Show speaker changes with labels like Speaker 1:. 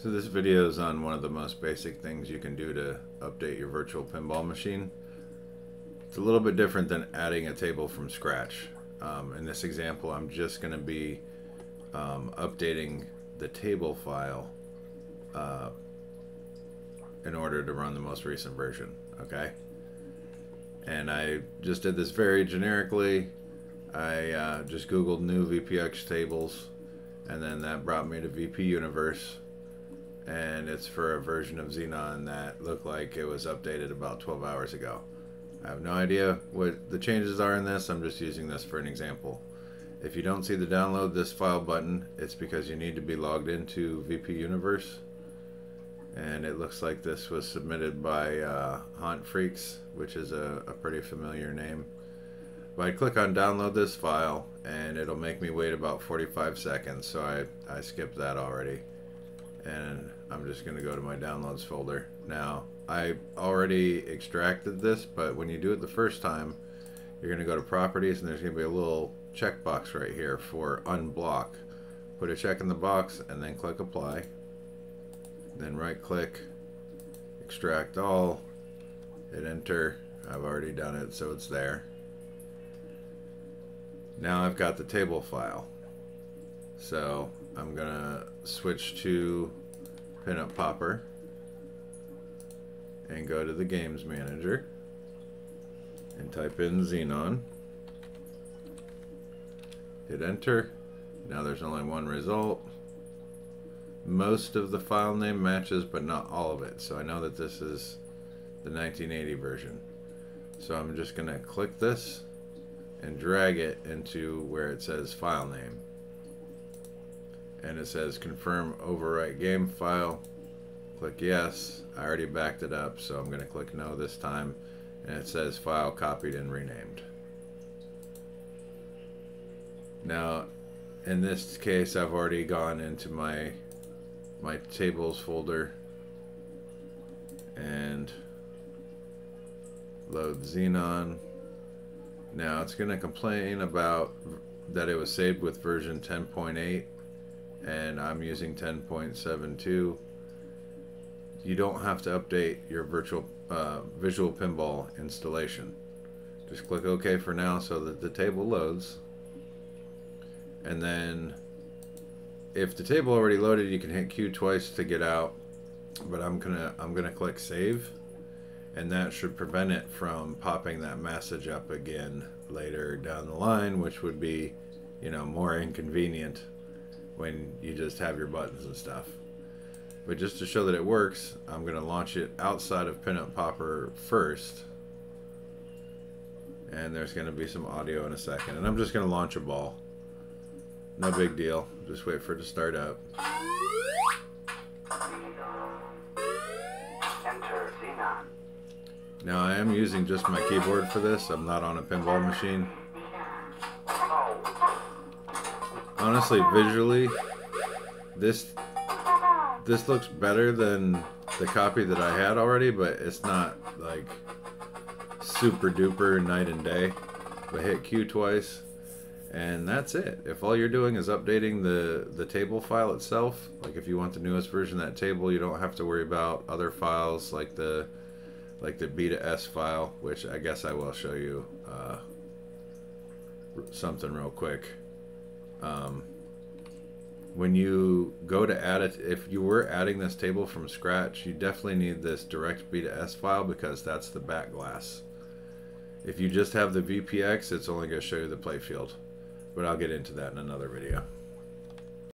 Speaker 1: So this video is on one of the most basic things you can do to update your virtual pinball machine. It's a little bit different than adding a table from scratch. Um, in this example, I'm just going to be um, updating the table file uh, in order to run the most recent version. Okay. And I just did this very generically. I uh, just Googled new VPX tables, and then that brought me to VP Universe and it's for a version of Xenon that looked like it was updated about 12 hours ago. I have no idea what the changes are in this, I'm just using this for an example. If you don't see the download this file button, it's because you need to be logged into VP Universe. And it looks like this was submitted by uh, Haunt Freaks, which is a, a pretty familiar name. But I click on download this file and it'll make me wait about 45 seconds, so I, I skipped that already and I'm just going to go to my downloads folder. Now, I already extracted this, but when you do it the first time, you're going to go to properties and there's going to be a little checkbox right here for unblock. Put a check in the box and then click apply. Then right click, extract all, hit enter. I've already done it, so it's there. Now I've got the table file. So I'm gonna switch to Pinup Popper and go to the Games Manager and type in Xenon. Hit enter. Now there's only one result. Most of the file name matches, but not all of it. So I know that this is the 1980 version. So I'm just going to click this and drag it into where it says file name and it says confirm overwrite game file. Click yes. I already backed it up so I'm going to click no this time and it says file copied and renamed. Now in this case I've already gone into my my tables folder and load Xenon. Now it's going to complain about that it was saved with version 10.8 and I'm using 10.72 you don't have to update your virtual uh, visual pinball installation. Just click OK for now so that the table loads. And then if the table already loaded you can hit Q twice to get out but I'm gonna I'm gonna click save and that should prevent it from popping that message up again later down the line which would be you know more inconvenient when you just have your buttons and stuff. But just to show that it works, I'm going to launch it outside of Pinup Popper first. And there's going to be some audio in a second. And I'm just going to launch a ball. No big deal. Just wait for it to start up. Now I am using just my keyboard for this. I'm not on a pinball machine. Honestly, visually, this this looks better than the copy that I had already, but it's not like super duper night and day. But hit Q twice, and that's it. If all you're doing is updating the the table file itself, like if you want the newest version of that table, you don't have to worry about other files like the like the B to S file, which I guess I will show you uh, something real quick um, when you go to add it, if you were adding this table from scratch, you definitely need this direct B to S file because that's the back glass. If you just have the VPX, it's only going to show you the playfield. But I'll get into that in another video.